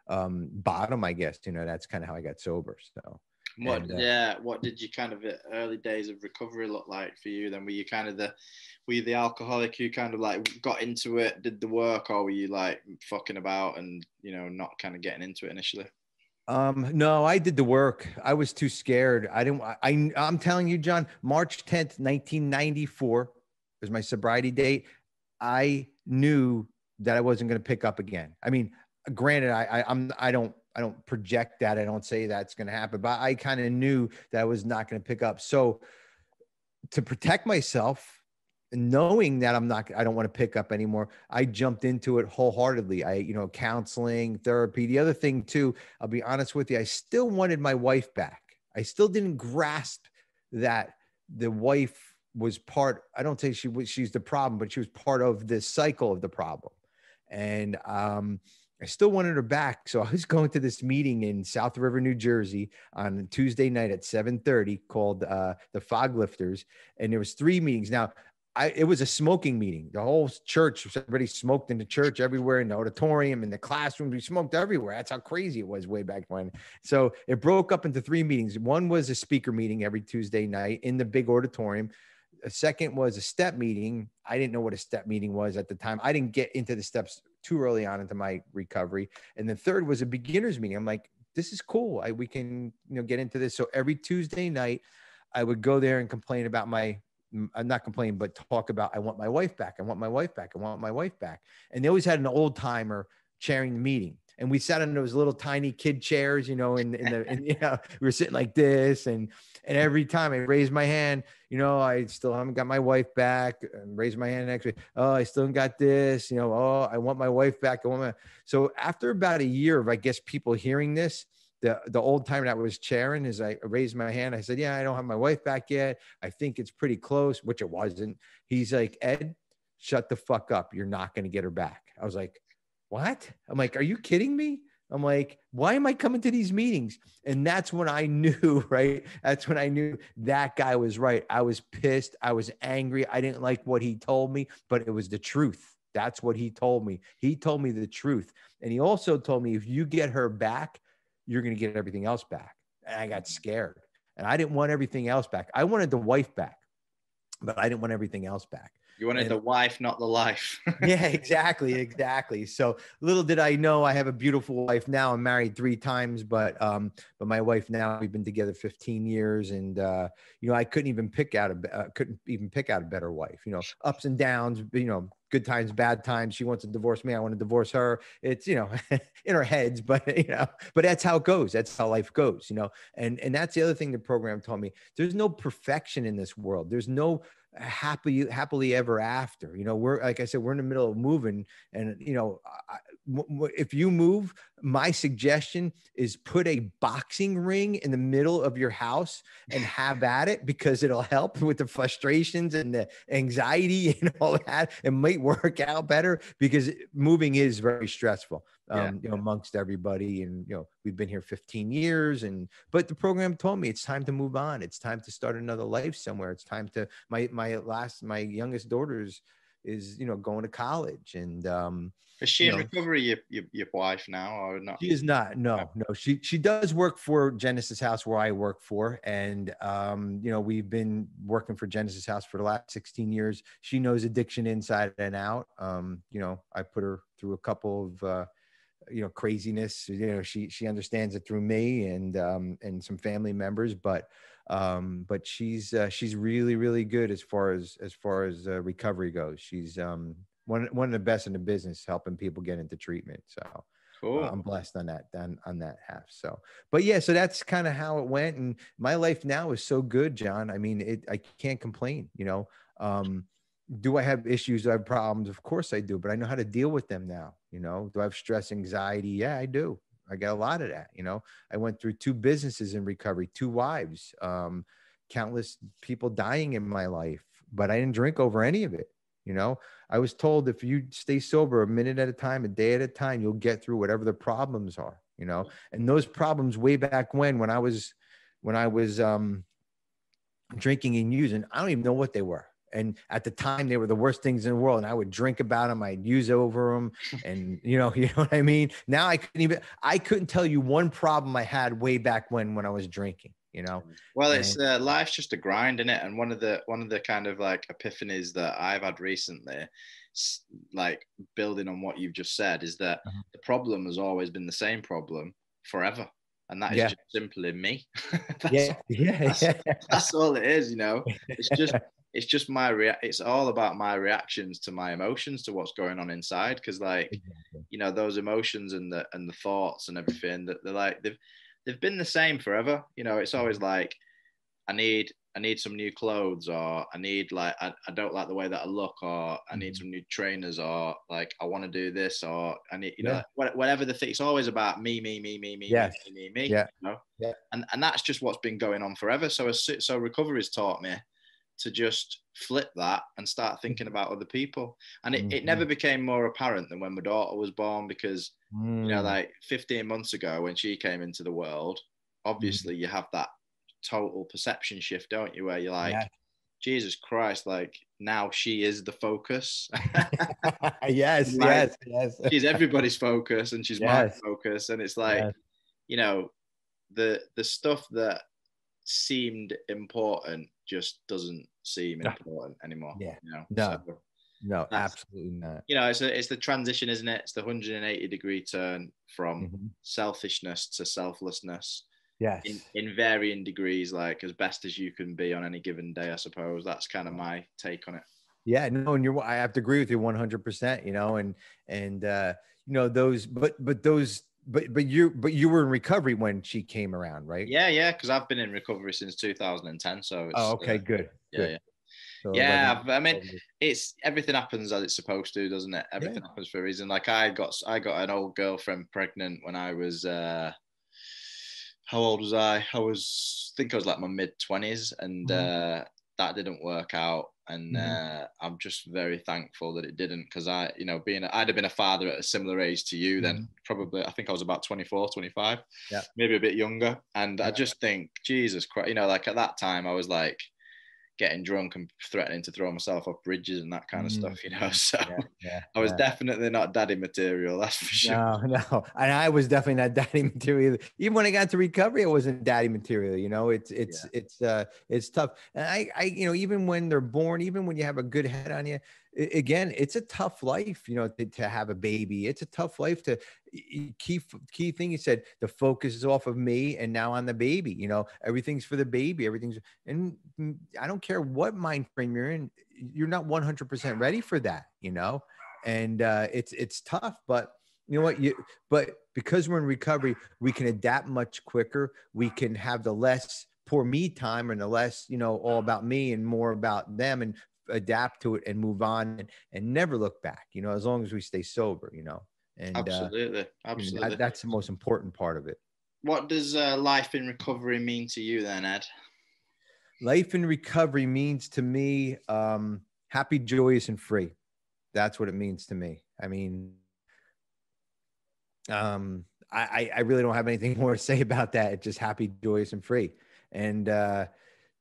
um, bottom, I guess, you know, that's kind of how I got sober. So, what, and, uh, yeah, what did you kind of uh, early days of recovery look like for you? Then were you kind of the, were you the alcoholic who kind of like got into it, did the work, or were you like fucking about and you know not kind of getting into it initially? Um, no, I did the work. I was too scared. I didn't. I I'm telling you, John. March 10th, 1994 was my sobriety date. I knew that I wasn't going to pick up again. I mean, granted, I, I I'm I don't I don't project that. I don't say that's going to happen, but I kind of knew that I was not going to pick up. So to protect myself, knowing that I'm not, I don't want to pick up anymore, I jumped into it wholeheartedly. I, you know, counseling, therapy. The other thing too, I'll be honest with you, I still wanted my wife back. I still didn't grasp that the wife was part. I don't say she was, she's the problem, but she was part of this cycle of the problem. And, um, I still wanted her back. So I was <laughs> going to this meeting in South River, New Jersey on Tuesday night at 7:30 called uh, the Fog Lifters. And there was three meetings. Now, I, it was a smoking meeting. The whole church, everybody smoked in the church everywhere, in the auditorium, in the classrooms. We smoked everywhere. That's how crazy it was way back when. So it broke up into three meetings. One was a speaker meeting every Tuesday night in the big auditorium. A second was a step meeting. I didn't know what a step meeting was at the time. I didn't get into the steps too early on into my recovery. And the third was a beginners meeting. I'm like, this is cool. I, we can, you know, get into this. So every Tuesday night, I would go there and complain about my I'm uh, not complaining, but talk about I want my wife back. I want my wife back. I want my wife back. And they always had an old timer chairing the meeting. And we sat in those little tiny kid chairs, you know, in, in the, and, you know, we were sitting like this. And, and every time I raised my hand, you know, I still haven't got my wife back and raised my hand next week. Oh, I still got this, you know, oh, I want my wife back. I want my, so after about a year of, I guess, people hearing this, the the old timer that was chairing is I raised my hand. I said, "Yeah, I don't have my wife back yet. I think it's pretty close," which it wasn't. He's like, "Ed, shut the fuck up. You're not going to get her back." I was like, "What?" I'm like, "Are you kidding me?" I'm like, "Why am I coming to these meetings?" And that's when I <laughs> knew, right? That's when I knew that guy was right. I was pissed. I was angry. I didn't like what he told me, but it was the truth. That's what he told me. He told me the truth. And he also told me if you get her back, you're going to get everything else back. And I got scared and I didn't want everything else back. I wanted the wife back, but I didn't want everything else back. You wanted and, the wife, not the life. <laughs> yeah, exactly, exactly. So little did I know I have a beautiful wife now. I'm married three times, but um, but my wife now we've been together 15 years, and uh, you know I couldn't even pick out a uh, couldn't even pick out a better wife. You know, ups and downs. You know, good times, bad times. She wants to divorce me. I want to divorce her. It's, you know, <laughs> in our heads, <laughs> but you know, but that's how it goes. That's how life goes, you know? And, and that's the other thing the program taught me. There's no perfection in this world. There's no happy, happily ever after, you know, we're, like I said, we're in the middle of moving and, you know, I, if you move, my suggestion is put a boxing ring in the middle of your house and <laughs> have at it because it'll help with the frustrations and the anxiety <laughs> and all that. It might work out better because moving is very stressful, um, yeah. you know, amongst everybody. And you know, we've been here 15 years, and but the program told me it's time to move on. It's time to start another life somewhere. It's time to my my last my youngest daughter's is you know going to college and um is she in know, recovery your, your, your wife now or not she is not no no she she does work for genesis house where i work for and um you know we've been working for genesis house for the last 16 years she knows addiction inside and out um you know i put her through a couple of uh you know craziness you know she she understands it through me and um and some family members but um, but she's uh, she's really really good as far as as far as uh, recovery goes. She's um, one one of the best in the business, helping people get into treatment. So uh, cool. uh, I'm blessed on that on, on that half. So, but yeah, so that's kind of how it went, and my life now is so good, John. I mean, it I can't complain. You know, um, do I have issues? Do I have problems? Of course I do, but I know how to deal with them now. You know, do I have stress, anxiety? Yeah, I do. I got a lot of that. You know, I went through two businesses in recovery, two wives, um, countless people dying in my life, but I didn't drink over any of it. You know, I was told if you stay sober a minute at a time, a day at a time, you'll get through whatever the problems are. You know, and those problems way back when, when I was, when I was um, drinking and using, I don't even know what they were and at the time they were the worst things in the world and i would drink about them i'd use over them and <laughs> you know <laughs> you know what i mean now i couldn't even i couldn't tell you one problem i had way back when when i was drinking you know well it's uh, life's just a grind in it and one of the one of the kind of like epiphanies that i've had recently like building on what you've just said is that uh-huh. the problem has always been the same problem forever and that is yeah. just simply me. <laughs> yeah, yeah, that's, yeah. That's all it is, you know. It's just it's just my rea- it's all about my reactions to my emotions to what's going on inside because like exactly. you know those emotions and the and the thoughts and everything that they're like they've they've been the same forever you know it's always like i need i need some new clothes or i need like i, I don't like the way that i look or i need mm-hmm. some new trainers or like i want to do this or i need you yeah. know whatever the thing it's always about me me me me me yes. me me me, yeah. you know yeah. and and that's just what's been going on forever so so recovery's taught me to just flip that and start thinking about other people. And it, mm-hmm. it never became more apparent than when my daughter was born because, mm. you know, mm. like 15 months ago when she came into the world, obviously mm. you have that total perception shift, don't you? Where you're like, yeah. Jesus Christ, like now she is the focus. <laughs> yes, <laughs> like, yes, yes. she's everybody's focus and she's yes. my focus. And it's like, yes. you know, the the stuff that seemed important just doesn't seem important anymore. Yeah. You know? No. So no, absolutely not. You know, it's a, it's the transition, isn't it? It's the 180 degree turn from mm-hmm. selfishness to selflessness. Yes. In, in varying degrees, like as best as you can be on any given day, I suppose. That's kind of my take on it. Yeah, no, and you're I have to agree with you 100%, you know, and and uh you know those but but those but but you but you were in recovery when she came around, right? Yeah, yeah, because I've been in recovery since 2010. So it's, oh, okay, uh, good. Yeah, good. yeah. So yeah, I mean, it's everything happens as it's supposed to, doesn't it? Everything yeah. happens for a reason. Like I got, I got an old girlfriend pregnant when I was, uh, how old was I? I was, I think I was like my mid twenties, and mm-hmm. uh, that didn't work out and mm-hmm. uh, I'm just very thankful that it didn't because I, you know, being I'd have been a father at a similar age to you then mm-hmm. probably I think I was about 24, 25, yeah, maybe a bit younger, and yeah. I just think Jesus Christ, you know, like at that time I was like getting drunk and threatening to throw myself off bridges and that kind of mm. stuff, you know. <laughs> So yeah, yeah, I was yeah. definitely not daddy material, that's for sure. No, <laughs> no. And I was definitely not daddy <laughs> material. Even when I got to recovery, it wasn't daddy material, you know. It's it's it's uh it's tough. And I I you know, even when they're born, even when you have a good head on you, again, it's a tough life, you know, to, to have a baby. It's a tough life to key key thing. He said the focus is off of me and now on the baby. You know, everything's for the baby. Everything's and I don't care what mind frame you're in. You're not 100 percent ready for that. You know, and uh, it's it's tough, but you know what you but because we're in recovery we can adapt much quicker we can have the less poor me time and the less you know all about me and more about them and adapt to it and move on and, and never look back, you know, as long as we stay sober, you know. And absolutely, uh, absolutely. That, that's the most important part of it. What does uh, life in recovery mean to you then, Ed? Life in recovery means to me um, happy, joyous, and free. That's what it means to me. I mean, um, I, I really don't have anything <laughs> more to say about that. It's just happy, joyous, and free. And uh,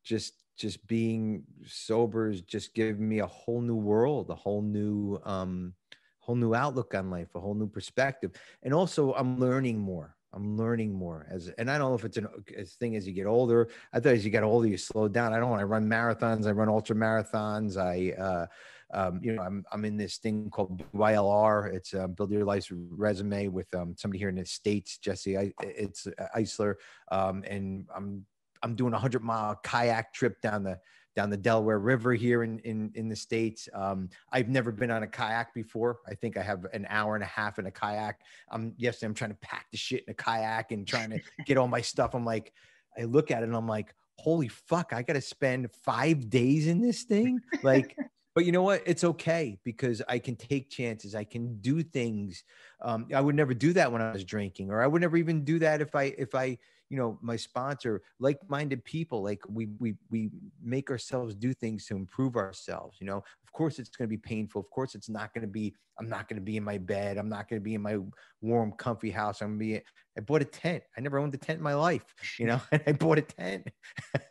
just just being sober is just giving me a whole new world, a whole new um, whole new outlook on life, a whole new perspective, and also I'm learning more. I'm learning more as, and I don't know if it's an, a thing as you get older. I thought as you get older, you slow down. I don't want to run marathons. I run ultra marathons. I, uh, um, you know, I'm, I'm in this thing called YLR. It's uh, Build Your Life's Resume with um, somebody here in the States, Jesse. I, it's uh, Itzler. Um, and I'm I'm doing a hundred mile kayak trip down the down the Delaware River here in in in the states. Um, I've never been on a kayak before. I think I have an hour and a half in a kayak. I'm yesterday I'm trying to pack the shit in a kayak and trying to <laughs> get all my stuff. I'm like, I look at it and I'm like, holy fuck, I got to spend five days in this thing, like. <laughs> but you know what it's okay because i can take chances i can do things um, i would never do that when i was drinking or i would never even do that if i if i you know my sponsor like-minded people like we we we make ourselves do things to improve ourselves you know? Of course it's going to be painful of course it's not going to be i'm not going to be in my bed i'm not going to be in my warm comfy house i'm going to be i bought a tent i never owned a tent in my life you know? And <laughs> i bought a tent.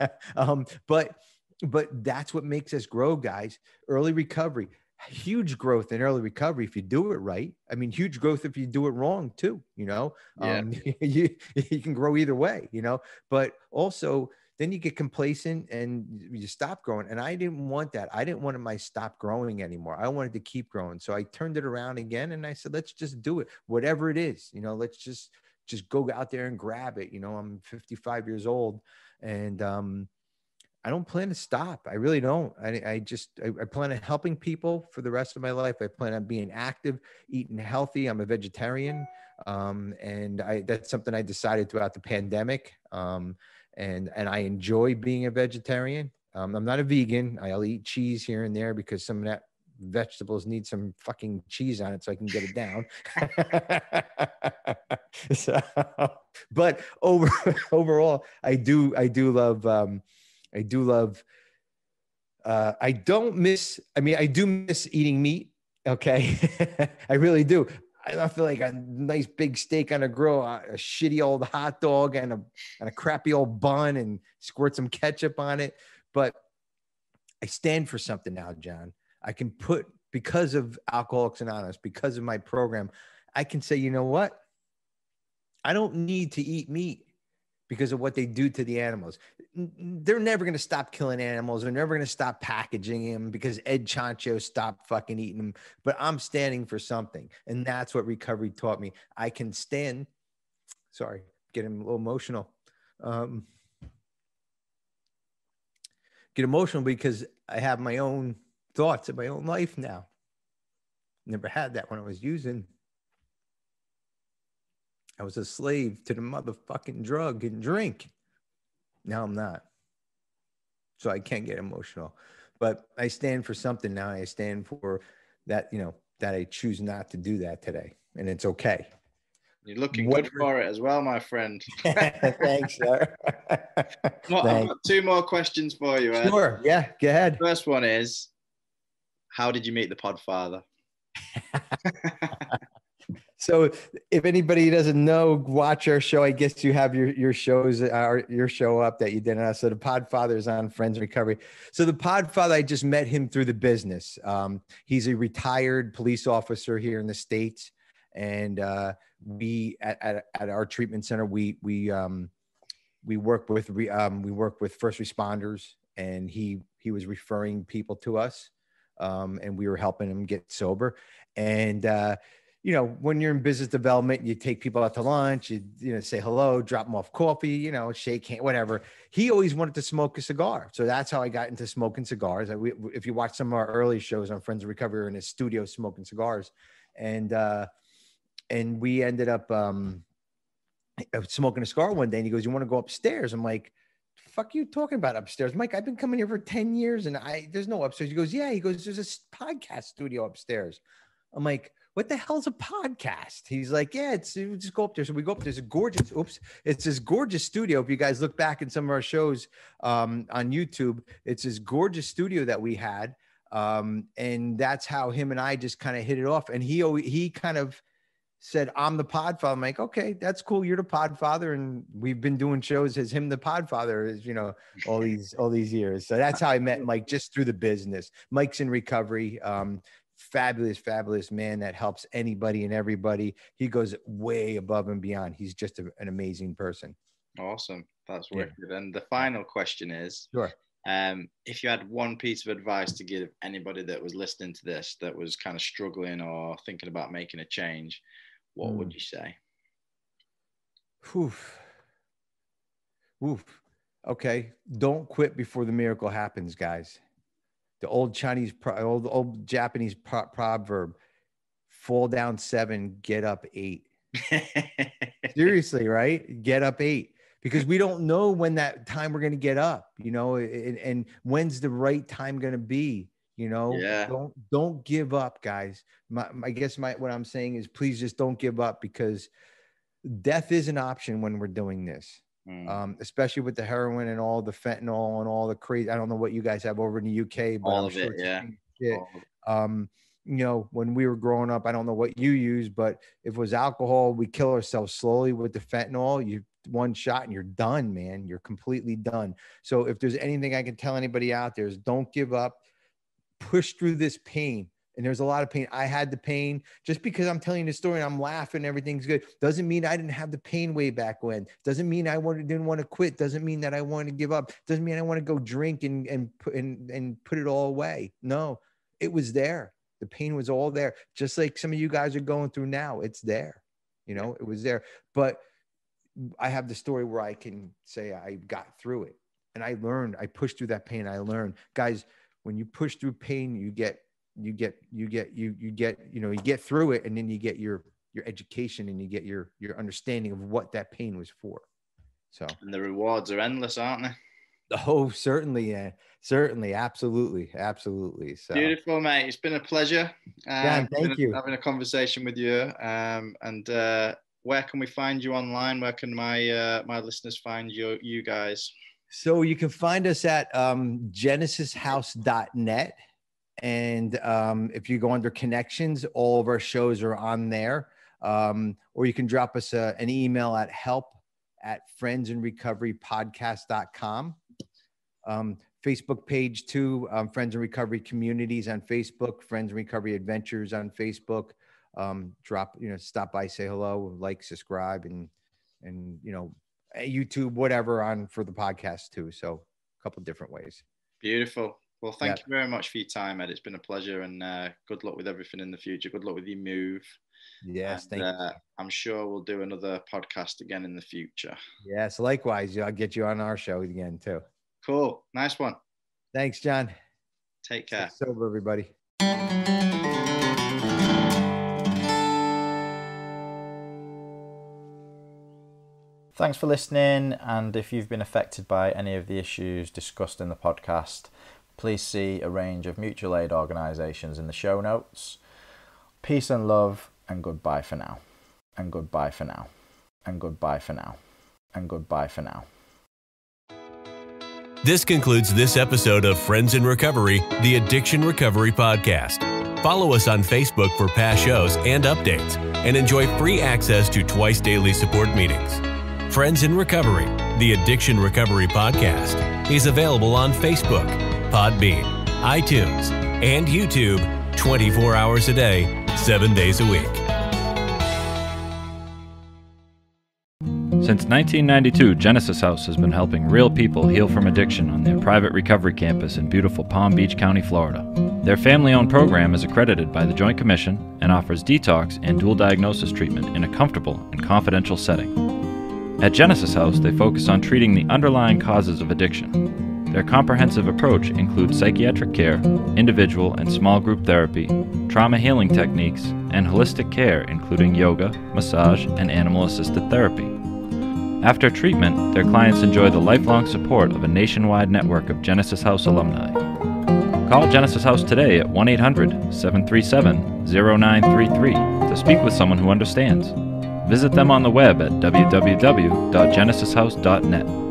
<laughs> Um but but that's what makes us grow guys. Early recovery huge growth in early recovery if you do it right. I mean, huge growth if you do it wrong too. You know, yeah. um, <laughs> you you can grow either way. You know, but also then you get complacent and you stop growing. And I didn't want that. I didn't want my stop growing anymore. I wanted to keep growing. So I turned it around again and I said, let's just do it, whatever it is. You know, let's just just go out there and grab it. You know, I'm 55 years old and um I don't plan to stop. I really don't. I, I just I, I, plan on helping people for the rest of my life. I plan on being active, eating healthy. I'm a vegetarian, um, and I that's something I decided throughout the pandemic. Um, and and I enjoy being a vegetarian. Um, I'm not a vegan. I'll eat cheese here and there because some of that vegetables need some fucking cheese on it so I can get it down. <laughs> so, but over <laughs> overall, I do I do love. Um, I do love. Uh, I don't miss. I mean, I do miss eating meat. Okay, <laughs> I really do. I feel like a nice big steak on a grill, a, a shitty old hot dog, and a and a crappy old bun, and squirt some ketchup on it. But I stand for something now, John. I can put because of Alcoholics Anonymous, because of my program, I can say, you know what? I don't need to eat meat because of what they do to the animals. They're never going to stop killing animals. They're never going to stop packaging them because Ed Chancho stopped fucking eating them. But I'm standing for something. And that's what recovery taught me. I can stand, sorry, getting a little emotional. um, get emotional because I have my own thoughts of my own life now. Never had that when I was using. I was a slave to the motherfucking drug and drink. Now I'm not. So I can't get emotional. But I stand for something now. I stand for that, you know, that I choose not to do that today. And it's okay. You're looking what, good for it as well, my friend. <laughs> Thanks, sir. well, I've got two more questions for you. Ed. Sure. Yeah, go ahead. First one is How did you meet the Podfather? <laughs> so if anybody doesn't know watch our show. I guess you have your your shows our your show up that you did on so the podfather is on friends recovery. So the podfather i just met him through the business. Um, he's a retired police officer here in the states. And uh, we at, at, at, our treatment center we we um, we work with um, we work with first responders. And he he was referring people to us. Um, and we were helping him get sober. And uh, you know, when you're in business development, you take people out to lunch, you you know, say hello, drop them off coffee, you know, shake hand, whatever. He always wanted to smoke a cigar, so that's how I got into smoking cigars. I, we, if you watch some of our early shows on Friends of Recovery, in his studio smoking cigars, and uh, and we ended up um, smoking a cigar one day, and he goes, "You want to go upstairs?" I'm like. Fuck you talking about upstairs, Mike. I've been coming here for 10 years and I there's no upstairs. He goes, Yeah. He goes, There's a podcast studio upstairs. I'm like, what the hell's a podcast? He's like, yeah, it's just go up there. So we go up. There's a gorgeous, oops, it's this gorgeous studio. If you guys look back in some of our shows um, on YouTube, it's this gorgeous studio that we had. Um, and that's how him and I just kind of hit it off. And he, he kind of said, I'm the podfather. I'm like, okay, that's cool. You're the podfather. And we've been doing shows as him, the podfather, is you know, all these, all these years. So that's how I met Mike just through the business. Mike's in recovery. Um, fabulous, fabulous man that helps anybody and everybody. He goes way above and beyond. He's just a, an amazing person. Awesome. That's wicked. Yeah. And the final question is sure. Um, if you had one piece of advice to give anybody that was listening to this that was kind of struggling or thinking about making a change, what mm. would you say? Oof. Oof. Okay. Don't quit before the miracle happens, guys the old Chinese, old, old Japanese pro- proverb fall down seven, get up eight. <laughs> Seriously, right? Get up eight because we don't know when that time we're going to get up, you know, and, and when's the right time going to be, you know, yeah. don't, don't give up guys. My, I guess my, what I'm saying is please just don't give up because death is an option when we're doing this mm. um, especially with the heroin and all the fentanyl and all the crazy. I don't know what you guys have over in the UK, but all I'm of sure it, yeah. Um, you know, when we were growing up, I don't know what you use, but if it was alcohol, we kill ourselves slowly with the fentanyl. You one shot and you're done, man. You're completely done. So if there's anything I can tell anybody out there is don't give up, push through this pain and there's a lot of pain. I had the pain just because I'm telling the story and I'm laughing, everything's good. Doesn't mean I didn't have the pain way back when. Doesn't mean I wanted, didn't want to quit. Doesn't mean that I wanted to give up. Doesn't mean I want to go drink and and put and, and put it all away. No, it was there. The pain was all there, just like some of you guys are going through now. It's there. You know, it was there. But I have the story where I can say I got through it and I learned. I pushed through that pain. I learned, guys. When you push through pain, you get you get you get you you get you know you get through it and then you get your your education and you get your your understanding of what that pain was for. So. And the rewards are endless aren't they? Oh certainly yeah. Certainly. Absolutely. Absolutely. So. Beautiful mate. It's been a pleasure. Um, yeah, thank you. having a conversation with you. Um, and uh, where can we find you online? Where can my uh, my listeners find you you guys? So you can find us at um, genesishouse.net and um, if you go under connections, all of our shows are on there. Um, or you can drop us a, an email at help at friendsinrecoverypodcast.com. Um, Facebook page too, um, Friends in Recovery Communities on Facebook, Friends in Recovery Adventures on Facebook. Um, drop, you know, stop by, say hello, like, subscribe, and and you know, YouTube, whatever on for the podcast too. So a couple different ways. Beautiful. Well, thank yeah. you very much for your time, Ed. It's been a pleasure, and uh, good luck with everything in the future. Good luck with your move. Yes, and, thank uh, you. I'm sure we'll do another podcast again in the future. Yes, likewise. I'll get you on our show again too. Cool. Nice one. Thanks, John. Take care. Stay sober, everybody. Thanks for listening. And if you've been affected by any of the issues discussed in the podcast, please see a range of mutual aid organisations in the show notes. Peace and love, and goodbye for now. And goodbye for now. And goodbye for now. And goodbye for now. This concludes this episode of Friends in Recovery, the Addiction Recovery Podcast. Follow us on Facebook for past shows and updates, and enjoy free access to twice daily support meetings. Friends in Recovery, the Addiction Recovery Podcast, is available on Facebook, Podbean, iTunes, and YouTube 24 hours a day, 7 days a week. Since 1992, Genesis House has been helping real people heal from addiction on their private recovery campus in beautiful Palm Beach County, Florida. Their family owned program is accredited by the Joint Commission and offers detox and dual diagnosis treatment in a comfortable and confidential setting. At Genesis House, they focus on treating the underlying causes of addiction. Their comprehensive approach includes psychiatric care, individual and small group therapy, trauma healing techniques, and holistic care, including yoga, massage, and animal assisted therapy. After treatment, their clients enjoy the lifelong support of a nationwide network of Genesis House alumni. Call Genesis House today at 1 800 737 0933 to speak with someone who understands. Visit them on the web at www.genesishouse.net.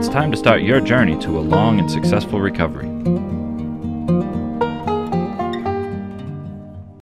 It's time to start your journey to a long and successful recovery.